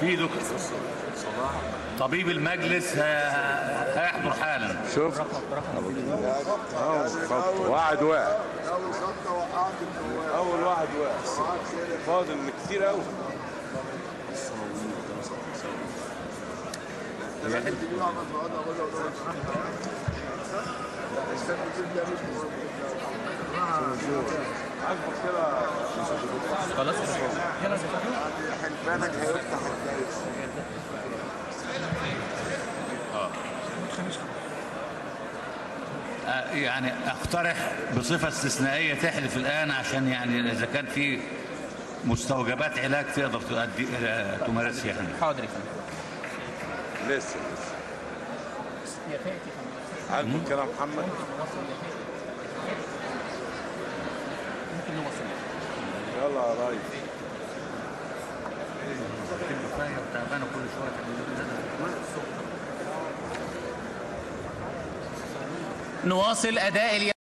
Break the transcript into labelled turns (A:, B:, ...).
A: في دكتور. طبيب المجلس هيحضر حالا.
B: شوف. اهو خط واحد. واقع أول واحد واقع فاضل كتير قوي عاجبك كده
C: حلفانك هيفتح
A: آه، يعني اقترح بصفة استثنائية تحلف الآن عشان يعني إذا كان في مستوجبات علاج تقدر تؤدي آه، تمارسها يعني.
D: حاضر يا فندم.
B: لسه لسه. عاجبك يا محمد؟ يلا يا ريس
D: نواصل أداء اليد